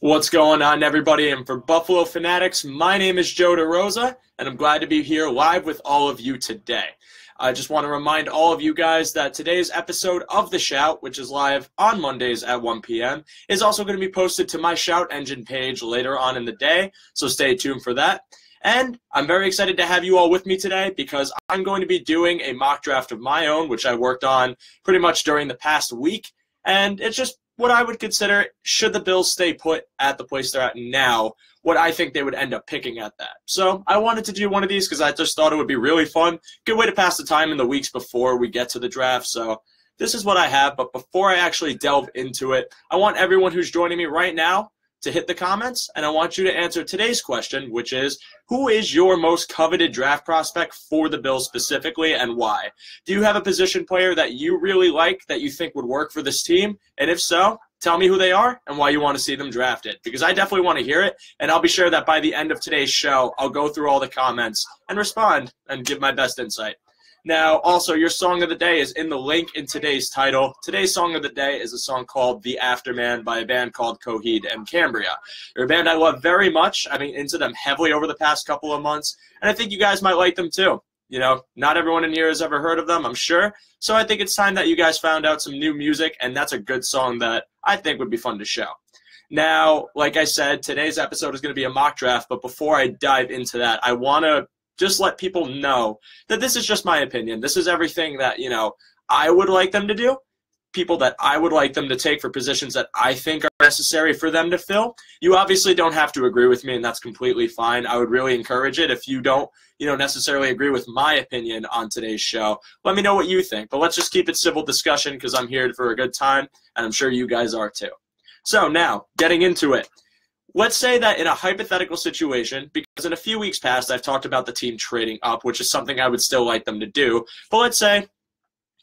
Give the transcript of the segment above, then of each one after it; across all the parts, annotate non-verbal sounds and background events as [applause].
What's going on, everybody? And for Buffalo Fanatics, my name is Joe DeRosa, and I'm glad to be here live with all of you today. I just want to remind all of you guys that today's episode of The Shout, which is live on Mondays at 1 p.m., is also going to be posted to my Shout Engine page later on in the day, so stay tuned for that. And I'm very excited to have you all with me today because I'm going to be doing a mock draft of my own, which I worked on pretty much during the past week. And it's just what I would consider should the Bills stay put at the place they're at now, what I think they would end up picking at that. So I wanted to do one of these because I just thought it would be really fun. Good way to pass the time in the weeks before we get to the draft. So this is what I have. But before I actually delve into it, I want everyone who's joining me right now to hit the comments, and I want you to answer today's question, which is who is your most coveted draft prospect for the Bills specifically, and why? Do you have a position player that you really like that you think would work for this team? And if so, tell me who they are and why you want to see them drafted because I definitely want to hear it. And I'll be sure that by the end of today's show, I'll go through all the comments and respond and give my best insight. Now, also, your song of the day is in the link in today's title. Today's song of the day is a song called The Afterman by a band called Coheed and Cambria. They're a band I love very much. I've been into them heavily over the past couple of months, and I think you guys might like them too. You know, not everyone in here has ever heard of them, I'm sure. So I think it's time that you guys found out some new music, and that's a good song that I think would be fun to show. Now, like I said, today's episode is going to be a mock draft, but before I dive into that, I want to just let people know that this is just my opinion. This is everything that, you know, I would like them to do, people that I would like them to take for positions that I think are necessary for them to fill. You obviously don't have to agree with me, and that's completely fine. I would really encourage it. If you don't, you know, necessarily agree with my opinion on today's show, let me know what you think. But let's just keep it civil discussion because I'm here for a good time, and I'm sure you guys are too. So now, getting into it let's say that in a hypothetical situation, because in a few weeks past I've talked about the team trading up, which is something I would still like them to do, but let's say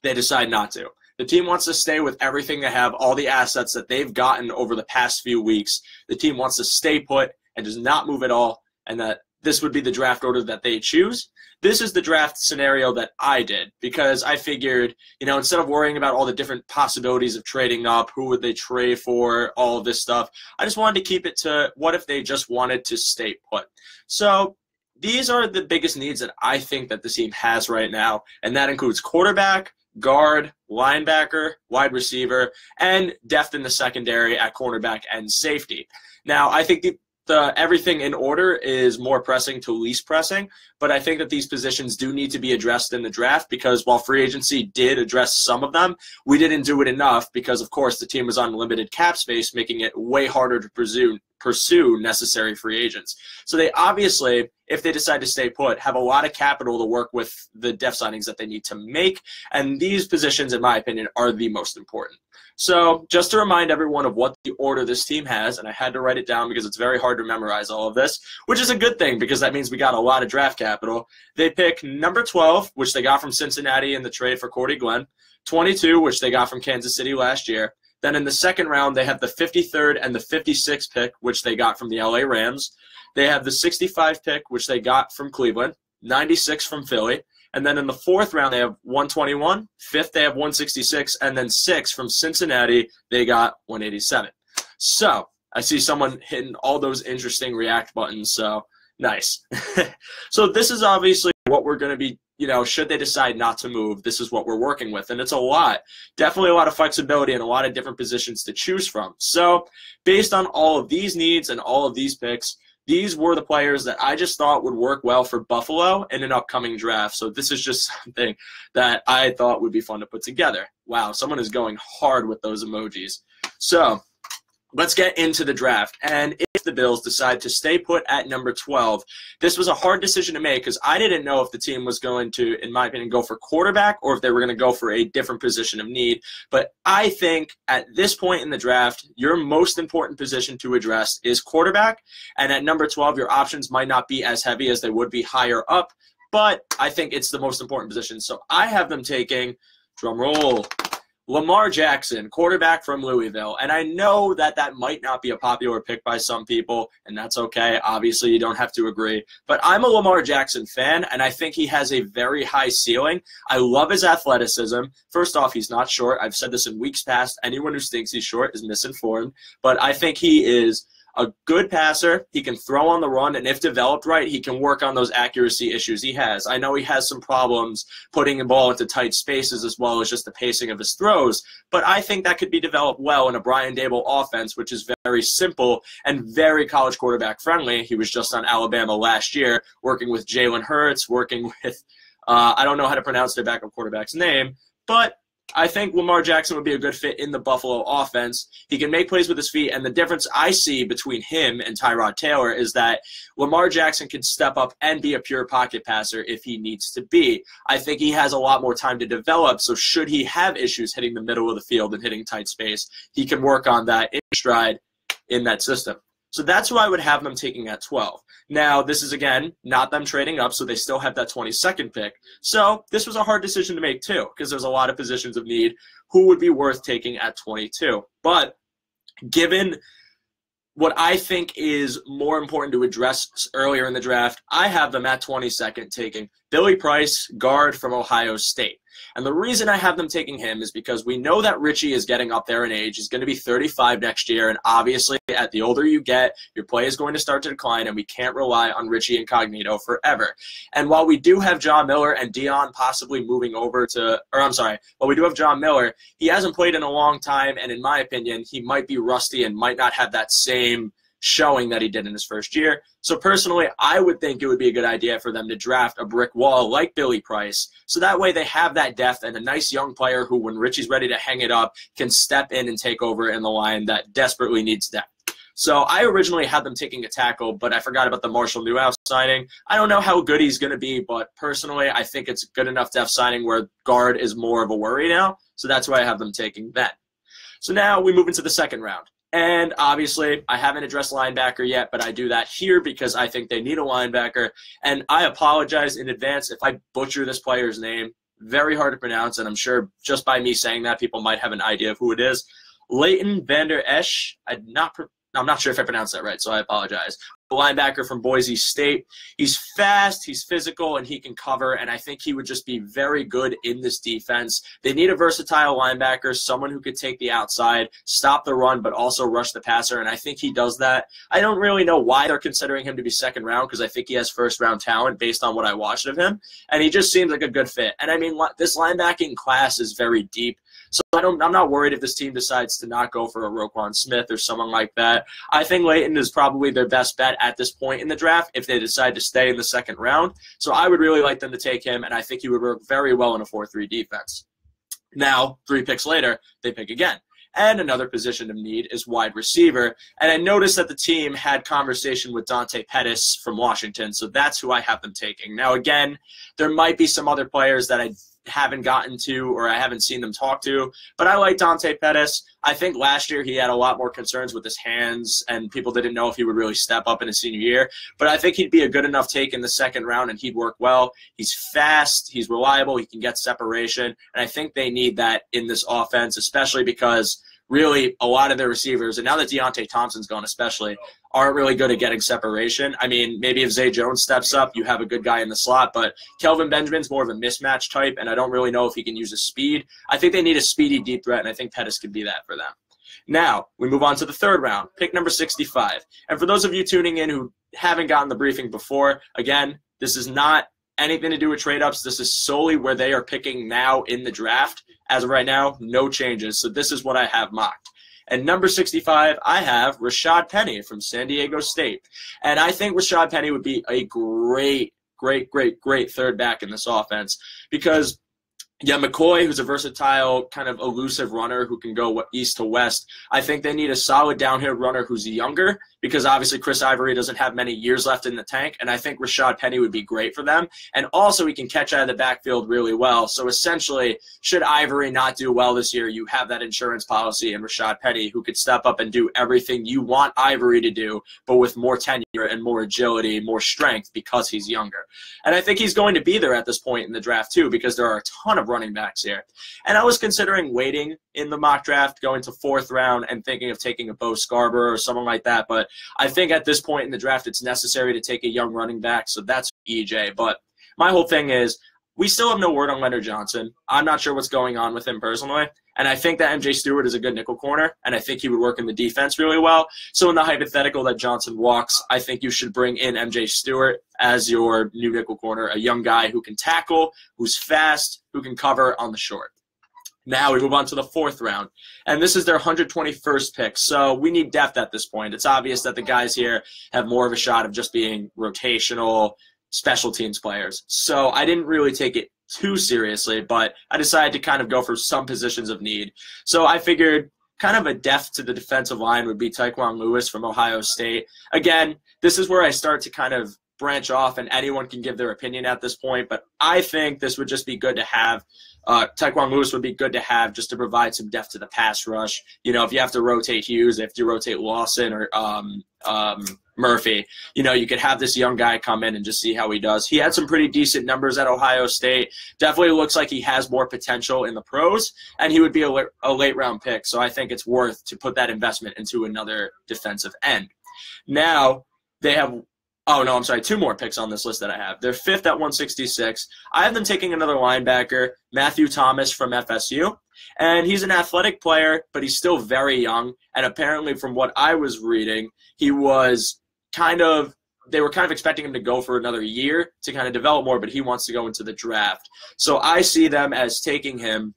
they decide not to. The team wants to stay with everything they have, all the assets that they've gotten over the past few weeks. The team wants to stay put and does not move at all, and that this would be the draft order that they choose. This is the draft scenario that I did because I figured, you know, instead of worrying about all the different possibilities of trading up, who would they trade for, all of this stuff, I just wanted to keep it to what if they just wanted to stay put. So these are the biggest needs that I think that the team has right now, and that includes quarterback, guard, linebacker, wide receiver, and depth in the secondary at cornerback and safety. Now, I think the the everything in order is more pressing to least pressing. But I think that these positions do need to be addressed in the draft because while free agency did address some of them, we didn't do it enough because, of course, the team was on limited cap space, making it way harder to pursue pursue necessary free agents. So they obviously, if they decide to stay put, have a lot of capital to work with the def signings that they need to make. And these positions, in my opinion, are the most important. So just to remind everyone of what the order this team has, and I had to write it down because it's very hard to memorize all of this, which is a good thing because that means we got a lot of draft capital. They pick number 12, which they got from Cincinnati in the trade for Cordy Glenn, 22, which they got from Kansas City last year, then in the second round, they have the 53rd and the 56th pick, which they got from the LA Rams. They have the 65 pick, which they got from Cleveland, 96 from Philly. And then in the fourth round, they have 121. Fifth, they have 166. And then six from Cincinnati, they got 187. So I see someone hitting all those interesting react buttons. So nice. [laughs] so this is obviously what we're going to be you know, should they decide not to move, this is what we're working with. And it's a lot, definitely a lot of flexibility and a lot of different positions to choose from. So, based on all of these needs and all of these picks, these were the players that I just thought would work well for Buffalo in an upcoming draft. So, this is just [laughs] something that I thought would be fun to put together. Wow, someone is going hard with those emojis. So, let's get into the draft. And if the Bills decide to stay put at number 12, this was a hard decision to make because I didn't know if the team was going to, in my opinion, go for quarterback or if they were going to go for a different position of need. But I think at this point in the draft, your most important position to address is quarterback. And at number 12, your options might not be as heavy as they would be higher up. But I think it's the most important position. So I have them taking, drum roll, Lamar Jackson, quarterback from Louisville. And I know that that might not be a popular pick by some people, and that's okay. Obviously, you don't have to agree. But I'm a Lamar Jackson fan, and I think he has a very high ceiling. I love his athleticism. First off, he's not short. I've said this in weeks past. Anyone who thinks he's short is misinformed. But I think he is a good passer. He can throw on the run, and if developed right, he can work on those accuracy issues he has. I know he has some problems putting the ball into tight spaces as well as just the pacing of his throws, but I think that could be developed well in a Brian Daboll offense, which is very simple and very college quarterback friendly. He was just on Alabama last year, working with Jalen Hurts, working with uh, I don't know how to pronounce their backup quarterback's name, but I think Lamar Jackson would be a good fit in the Buffalo offense. He can make plays with his feet, and the difference I see between him and Tyrod Taylor is that Lamar Jackson can step up and be a pure pocket passer if he needs to be. I think he has a lot more time to develop, so should he have issues hitting the middle of the field and hitting tight space, he can work on that in stride in that system. So that's who I would have them taking at 12. Now, this is again not them trading up, so they still have that 22nd pick. So this was a hard decision to make too, because there's a lot of positions of need. Who would be worth taking at 22? But given what I think is more important to address earlier in the draft, I have them at 22nd taking Billy Price, guard from Ohio State. And the reason I have them taking him is because we know that Richie is getting up there in age. He's going to be 35 next year. And obviously, at the older you get, your play is going to start to decline, and we can't rely on Richie Incognito forever. And while we do have John Miller and Dion possibly moving over to, or I'm sorry, while we do have John Miller, he hasn't played in a long time. And in my opinion, he might be rusty and might not have that same showing that he did in his first year. So personally, I would think it would be a good idea for them to draft a brick wall like Billy Price. So that way they have that depth and a nice young player who, when Richie's ready to hang it up, can step in and take over in the line that desperately needs depth. So I originally had them taking a tackle, but I forgot about the Marshall Newhouse signing. I don't know how good he's going to be, but personally, I think it's good enough depth signing where guard is more of a worry now. So that's why I have them taking that. So now we move into the second round. And obviously, I haven't addressed linebacker yet, but I do that here because I think they need a linebacker. And I apologize in advance if I butcher this player's name. Very hard to pronounce, and I'm sure just by me saying that, people might have an idea of who it is. Leighton Vander Esch. I'm not. I'm not sure if I pronounced that right, so I apologize linebacker from Boise State. He's fast, he's physical, and he can cover, and I think he would just be very good in this defense. They need a versatile linebacker, someone who could take the outside, stop the run, but also rush the passer, and I think he does that. I don't really know why they're considering him to be second round because I think he has first round talent based on what I watched of him, and he just seems like a good fit. And I mean, this linebacking class is very deep. So I don't, I'm not worried if this team decides to not go for a Roquan Smith or someone like that. I think Leighton is probably their best bet at this point in the draft if they decide to stay in the second round. So I would really like them to take him, and I think he would work very well in a 4 3 defense. Now, three picks later, they pick again. And another position of need is wide receiver. And I noticed that the team had conversation with Dante Pettis from Washington, so that's who I have them taking. Now, again, there might be some other players that I haven't gotten to or I haven't seen them talk to. But I like Dante Pettis. I think last year he had a lot more concerns with his hands, and people didn't know if he would really step up in his senior year. But I think he'd be a good enough take in the second round, and he'd work well. He's fast, he's reliable, he can get separation, and I think they need that in this offense, especially because really a lot of their receivers, and now that Deonte Thompson's gone, especially, aren't really good at getting separation. I mean, maybe if Zay Jones steps up, you have a good guy in the slot, but Kelvin Benjamin's more of a mismatch type, and I don't really know if he can use his speed. I think they need a speedy deep threat, and I think Pettis could be that for them. Now, we move on to the third round, pick number 65. And for those of you tuning in who haven't gotten the briefing before, again, this is not anything to do with trade ups. This is solely where they are picking now in the draft. As of right now, no changes. So this is what I have mocked. And number 65, I have Rashad Penny from San Diego State. And I think Rashad Penny would be a great, great, great, great third back in this offense because yeah, McCoy, who's a versatile, kind of elusive runner who can go east to west. I think they need a solid downhill runner who's younger because obviously Chris Ivory doesn't have many years left in the tank, and I think Rashad Penny would be great for them. And also, he can catch out of the backfield really well. So essentially, should Ivory not do well this year, you have that insurance policy in Rashad Penny who could step up and do everything you want Ivory to do, but with more tenure and more agility, more strength because he's younger. And I think he's going to be there at this point in the draft too because there are a ton of running backs here. And I was considering waiting in the mock draft, going to fourth round and thinking of taking a Bo Scarborough or someone like that. But I think at this point in the draft, it's necessary to take a young running back. So that's EJ. But my whole thing is we still have no word on Leonard Johnson. I'm not sure what's going on with him personally. And I think that MJ Stewart is a good nickel corner, and I think he would work in the defense really well. So, in the hypothetical that Johnson walks, I think you should bring in MJ Stewart as your new nickel corner, a young guy who can tackle, who's fast, who can cover on the short. Now we move on to the fourth round, and this is their 121st pick. So we need depth at this point. It's obvious that the guys here have more of a shot of just being rotational special teams players. So I didn't really take it too seriously, but I decided to kind of go for some positions of need. So I figured kind of a depth to the defensive line would be Tyquan Lewis from Ohio State. Again, this is where I start to kind of branch off, and anyone can give their opinion at this point, but I think this would just be good to have uh, Tyquan Lewis would be good to have just to provide some depth to the pass rush. You know, if you have to rotate Hughes, if you rotate Lawson or um, um, Murphy, you know, you could have this young guy come in and just see how he does. He had some pretty decent numbers at Ohio State. Definitely looks like he has more potential in the pros, and he would be a, a late round pick. So I think it's worth to put that investment into another defensive end. Now, they have Oh no, I'm sorry. Two more picks on this list that I have. They're fifth at 166. I have them taking another linebacker, Matthew Thomas from FSU, and he's an athletic player, but he's still very young. And apparently, from what I was reading, he was kind of they were kind of expecting him to go for another year to kind of develop more, but he wants to go into the draft. So I see them as taking him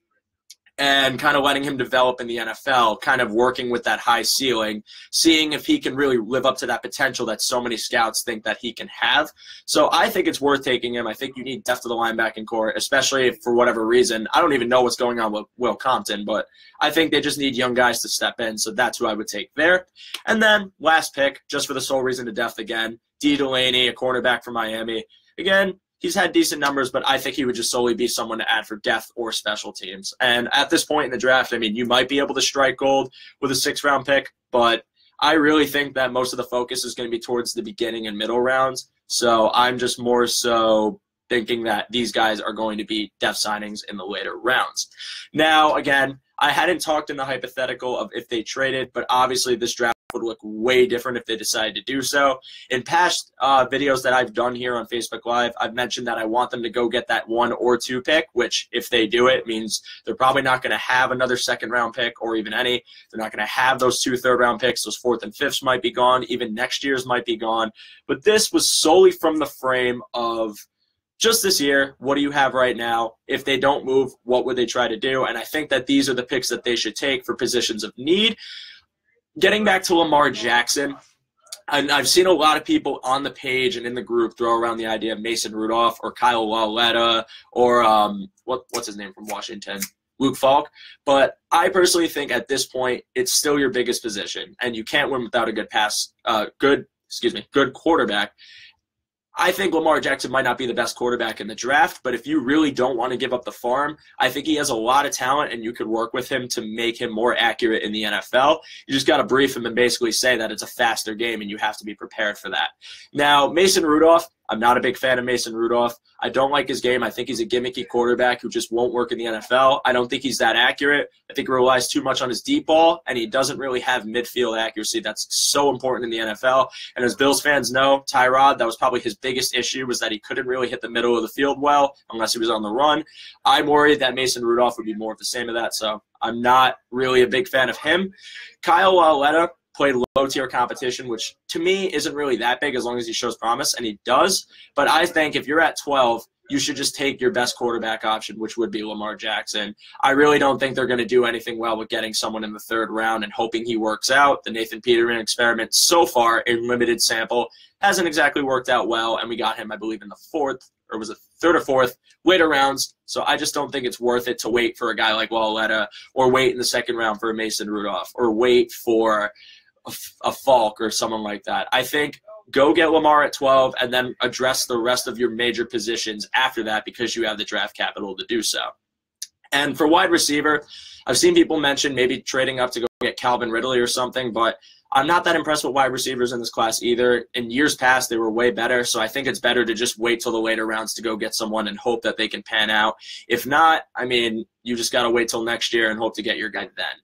and kind of letting him develop in the NFL, kind of working with that high ceiling, seeing if he can really live up to that potential that so many scouts think that he can have. So I think it's worth taking him. I think you need depth to the linebacking corps, especially for whatever reason. I don't even know what's going on with Will Compton, but I think they just need young guys to step in. So that's who I would take there. And then last pick, just for the sole reason to depth again, Dee Delaney, a cornerback from Miami. Again, he's had decent numbers, but I think he would just solely be someone to add for depth or special teams. And at this point in the draft, I mean, you might be able to strike gold with a six round pick, but I really think that most of the focus is going to be towards the beginning and middle rounds. So I'm just more so thinking that these guys are going to be depth signings in the later rounds. Now, again, I hadn't talked in the hypothetical of if they traded, but obviously this draft would look way different if they decided to do so. In past uh, videos that I've done here on Facebook Live, I've mentioned that I want them to go get that one or two pick, which if they do it means they're probably not going to have another second round pick or even any. They're not going to have those two third round picks. Those fourth and fifths might be gone. Even next year's might be gone. But this was solely from the frame of just this year, what do you have right now? If they don't move, what would they try to do? And I think that these are the picks that they should take for positions of need getting back to Lamar Jackson, and I've seen a lot of people on the page and in the group throw around the idea of Mason Rudolph or Kyle Lauletta or um, what what's his name from Washington, Luke Falk. But I personally think at this point it's still your biggest position, and you can't win without a good pass, uh, good excuse me, good quarterback. I think Lamar Jackson might not be the best quarterback in the draft, but if you really don't want to give up the farm, I think he has a lot of talent and you could work with him to make him more accurate in the NFL. You just got to brief him and basically say that it's a faster game and you have to be prepared for that. Now, Mason Rudolph, I'm not a big fan of Mason Rudolph. I don't like his game. I think he's a gimmicky quarterback who just won't work in the NFL. I don't think he's that accurate. I think he relies too much on his deep ball, and he doesn't really have midfield accuracy. That's so important in the NFL. And as Bills fans know, Tyrod, that was probably his biggest issue was that he couldn't really hit the middle of the field well unless he was on the run. I'm worried that Mason Rudolph would be more of the same of that, so I'm not really a big fan of him. Kyle Lauletta, played low tier competition, which to me isn't really that big as long as he shows promise, and he does. But I think if you're at 12, you should just take your best quarterback option, which would be Lamar Jackson. I really don't think they're going to do anything well with getting someone in the third round and hoping he works out. The Nathan Peterman experiment so far in limited sample hasn't exactly worked out well, and we got him, I believe, in the fourth or was it third or fourth later rounds. So I just don't think it's worth it to wait for a guy like Lauletta or wait in the second round for a Mason Rudolph or wait for a, a Falk or someone like that. I think go get Lamar at 12 and then address the rest of your major positions after that because you have the draft capital to do so. And for wide receiver, I've seen people mention maybe trading up to go get Calvin Ridley or something, but I'm not that impressed with wide receivers in this class either. In years past, they were way better, so I think it's better to just wait till the later rounds to go get someone and hope that they can pan out. If not, I mean, you just got to wait till next year and hope to get your guy then.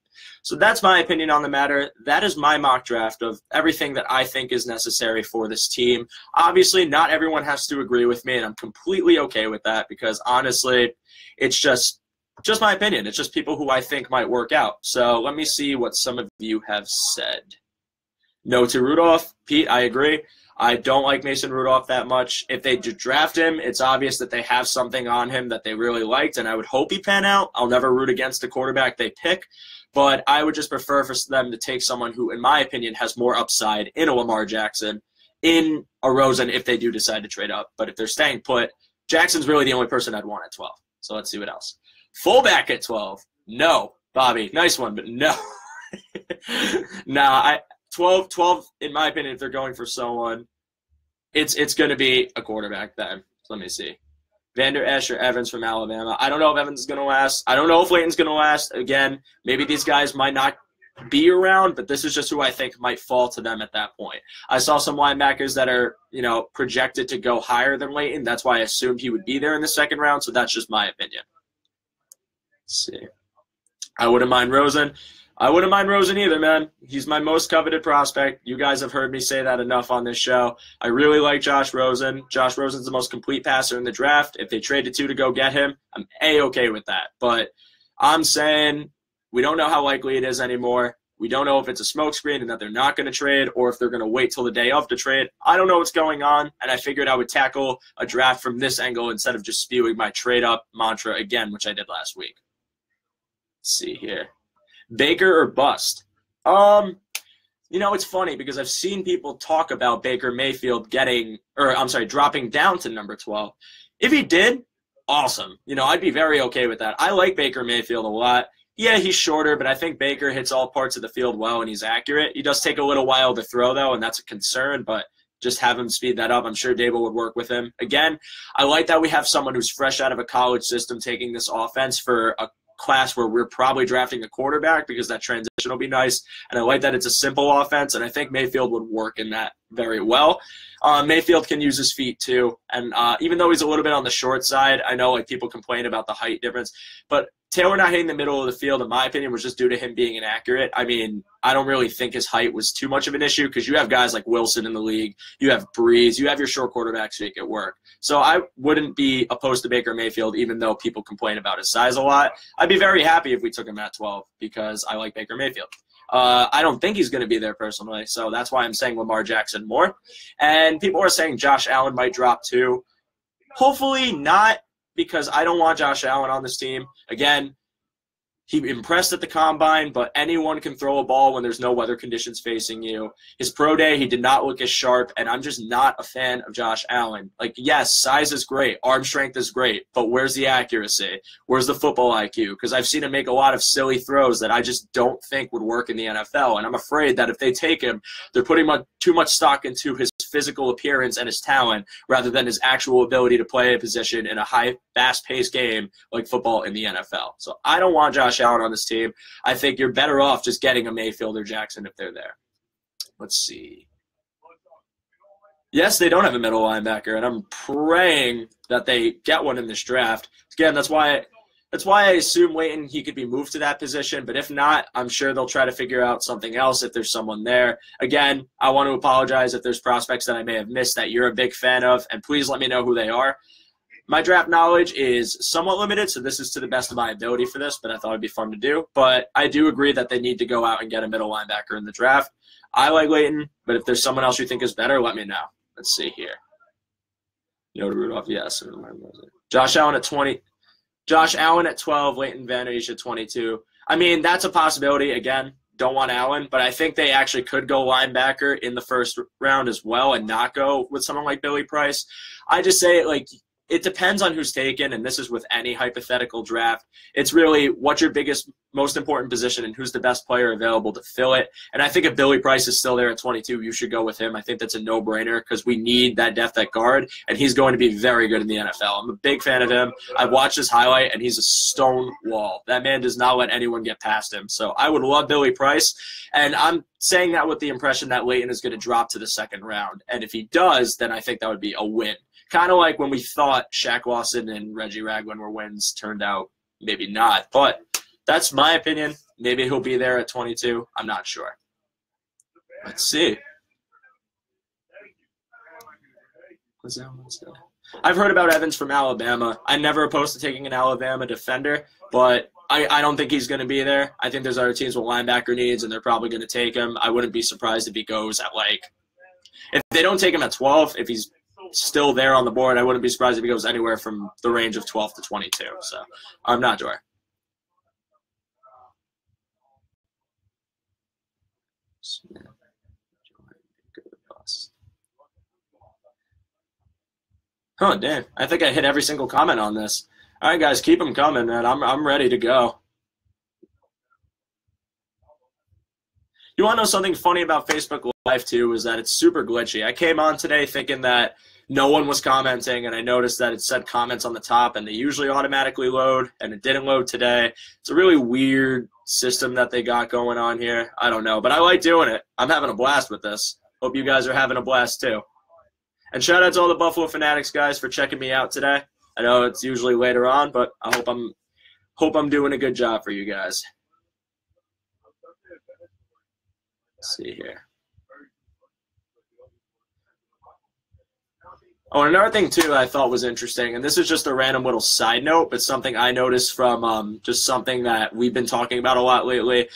So that's my opinion on the matter. That is my mock draft of everything that I think is necessary for this team. Obviously, not everyone has to agree with me, and I'm completely okay with that because honestly, it's just just my opinion. It's just people who I think might work out. So let me see what some of you have said. No to Rudolph. Pete, I agree. I don't like Mason Rudolph that much. If they draft him, it's obvious that they have something on him that they really liked, and I would hope he pan out. I'll never root against the quarterback they pick, but I would just prefer for them to take someone who, in my opinion, has more upside in a Lamar Jackson, in a Rosen if they do decide to trade up. But if they're staying put, Jackson's really the only person I'd want at 12. So let's see what else. Fullback at 12. No. Bobby, nice one, but no. [laughs] nah, I 12, 12, in my opinion, if they're going for someone, it's it's going to be a quarterback then. let me see. Vander Esch or Evans from Alabama. I don't know if Evans is going to last. I don't know if Leighton's going to last. Again, maybe these guys might not be around, but this is just who I think might fall to them at that point. I saw some linebackers that are, you know, projected to go higher than Leighton. That's why I assumed he would be there in the second round. So that's just my opinion. Let's see. I wouldn't mind Rosen. I wouldn't mind Rosen either, man. He's my most coveted prospect. You guys have heard me say that enough on this show. I really like Josh Rosen. Josh Rosen's the most complete passer in the draft. If they traded two to go get him, I'm a okay with that. But I'm saying we don't know how likely it is anymore. We don't know if it's a smokescreen and that they're not going to trade or if they're going to wait till the day of to trade. I don't know what's going on, and I figured I would tackle a draft from this angle instead of just spewing my trade up mantra again, which I did last week. Let's see here. Baker or bust? Um, you know, it's funny because I've seen people talk about Baker Mayfield getting, or I'm sorry, dropping down to number 12. If he did, awesome. You know, I'd be very okay with that. I like Baker Mayfield a lot. Yeah, he's shorter, but I think Baker hits all parts of the field well and he's accurate. He does take a little while to throw, though, and that's a concern, but just have him speed that up. I'm sure Daboll would work with him. Again, I like that we have someone who's fresh out of a college system taking this offense for a class where we're probably drafting a quarterback because that transition will be nice. And I like that it's a simple offense, and I think Mayfield would work in that very well. Uh, Mayfield can use his feet too, and uh, even though he's a little bit on the short side, I know like people complain about the height difference, but Taylor not hitting the middle of the field, in my opinion, was just due to him being inaccurate. I mean, I don't really think his height was too much of an issue because you have guys like Wilson in the league, you have Brees, you have your short quarterbacks make it work. So I wouldn't be opposed to Baker Mayfield, even though people complain about his size a lot. I'd be very happy if we took him at 12 because I like Baker Mayfield. Uh, I don't think he's going to be there personally, so that's why I'm saying Lamar Jackson more. And people are saying Josh Allen might drop too. Hopefully not because I don't want Josh Allen on this team. Again, he impressed at the combine, but anyone can throw a ball when there's no weather conditions facing you. His pro day, he did not look as sharp, and I'm just not a fan of Josh Allen. Like, yes, size is great, arm strength is great, but where's the accuracy? Where's the football IQ? Because I've seen him make a lot of silly throws that I just don't think would work in the NFL, and I'm afraid that if they take him, they're putting too much stock into his physical appearance and his talent rather than his actual ability to play a position in a high, fast-paced game like football in the NFL. So I don't want Josh Allen on this team. I think you're better off just getting a Mayfield or Jackson if they're there. Let's see. Yes, they don't have a middle linebacker, and I'm praying that they get one in this draft. Again, that's why that's why I assume Leighton he could be moved to that position. But if not, I'm sure they'll try to figure out something else if there's someone there. Again, I want to apologize if there's prospects that I may have missed that you're a big fan of, and please let me know who they are. My draft knowledge is somewhat limited, so this is to the best of my ability for this, but I thought it'd be fun to do. But I do agree that they need to go out and get a middle linebacker in the draft. I like Leighton, but if there's someone else you think is better, let me know. Let's see here. Yoda Rudolph, yes. Josh Allen at 20. Josh Allen at 12, Leighton Vander at 22. I mean, that's a possibility. Again, don't want Allen, but I think they actually could go linebacker in the first round as well and not go with someone like Billy Price. I just say, like, it depends on who's taken, and this is with any hypothetical draft. It's really what's your biggest, most important position and who's the best player available to fill it. And I think if Billy Price is still there at 22, you should go with him. I think that's a no brainer because we need that depth at guard, and he's going to be very good in the NFL. I'm a big fan of him. I've watched his highlight, and he's a stone wall. That man does not let anyone get past him. So I would love Billy Price, and I'm saying that with the impression that Leighton is going to drop to the second round. And if he does, then I think that would be a win kind of like when we thought Shaq Lawson and Reggie Ragland were wins, turned out maybe not. But that's my opinion. Maybe he'll be there at 22. I'm not sure. Let's see. I've heard about Evans from Alabama. I'm never opposed to taking an Alabama defender, but I, I don't think he's going to be there. I think there's other teams with linebacker needs, and they're probably going to take him. I wouldn't be surprised if he goes at like, if they don't take him at 12, if he's still there on the board, I wouldn't be surprised if he goes anywhere from the range of 12 to 22. So I'm not sure. Oh, damn. I think I hit every single comment on this. All right, guys, keep them coming, man. I'm, I'm ready to go. You want to know something funny about Facebook Live, too, is that it's super glitchy. I came on today thinking that no one was commenting, and I noticed that it said comments on the top, and they usually automatically load, and it didn't load today. It's a really weird system that they got going on here. I don't know, but I like doing it. I'm having a blast with this. Hope you guys are having a blast, too. And shout out to all the Buffalo Fanatics guys for checking me out today. I know it's usually later on, but I hope I'm hope I'm doing a good job for you guys. Let's see here. Oh, and another thing too I thought was interesting, and this is just a random little side note, but something I noticed from um, just something that we've been talking about a lot lately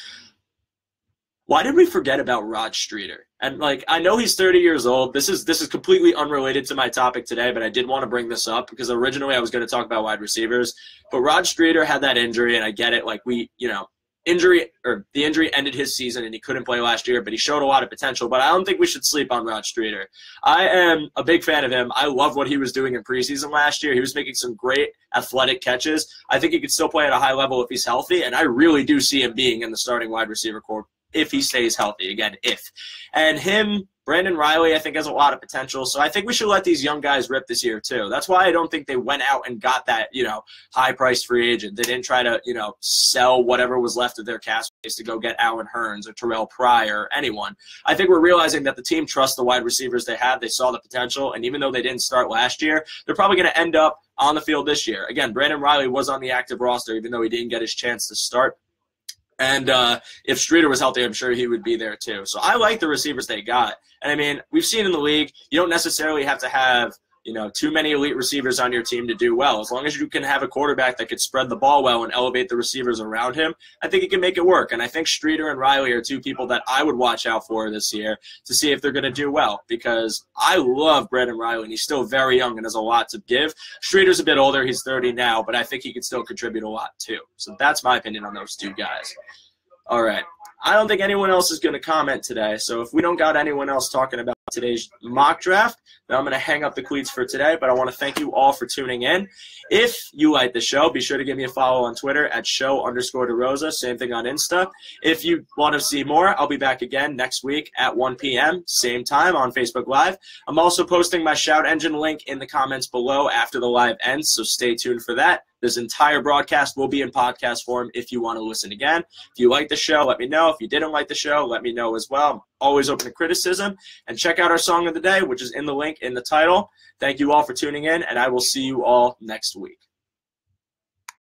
why did we forget about Rod Streater? And like I know he's 30 years old. This is this is completely unrelated to my topic today, but I did want to bring this up because originally I was going to talk about wide receivers, but Rod Streater had that injury and I get it like we, you know, injury or the injury ended his season and he couldn't play last year, but he showed a lot of potential, but I don't think we should sleep on Rod Streater. I am a big fan of him. I love what he was doing in preseason last year. He was making some great athletic catches. I think he could still play at a high level if he's healthy, and I really do see him being in the starting wide receiver corps if he stays healthy. Again, if. And him, Brandon Reilly, I think has a lot of potential. So I think we should let these young guys rip this year too. That's why I don't think they went out and got that, you know, high priced free agent. They didn't try to, you know, sell whatever was left of their cash space to go get Allen Hurns or Terrell Pryor or anyone. I think we're realizing that the team trusts the wide receivers they have. They saw the potential. And even though they didn't start last year, they're probably going to end up on the field this year. Again, Brandon Reilly was on the active roster, even though he didn't get his chance to start. And uh, if Streater was healthy, I'm sure he would be there too. So I like the receivers they got. And I mean, we've seen in the league, you don't necessarily have to have you know too many elite receivers on your team to do well. As long as you can have a quarterback that could spread the ball well and elevate the receivers around him, I think he can make it work. And I think Streater and Reilly are two people that I would watch out for this year to see if they're going to do well. Because I love Brandon Reilly, and he's still very young and has a lot to give. Streater's a bit older; he's 30 now, but I think he could still contribute a lot too. So that's my opinion on those two guys. All right. I don't think anyone else is going to comment today. So if we don't got anyone else talking about today's mock draft, then I'm going to hang up the cleats for today. But I want to thank you all for tuning in. If you like the show, be sure to give me a follow on Twitter at show underscore DeRosa. Same thing on Insta. If you want to see more, I'll be back again next week at 1 p.m. Same time on Facebook Live. I'm also posting my Shout Engine link in the comments below after the live ends, so stay tuned for that. This entire broadcast will be in podcast form if you want to listen again. If you like the show, let me know. If you didn't like the show, let me know as well. Always open to criticism. And check out our song of the day, which is in the link in the title. Thank you all for tuning in, and I will see you all next week.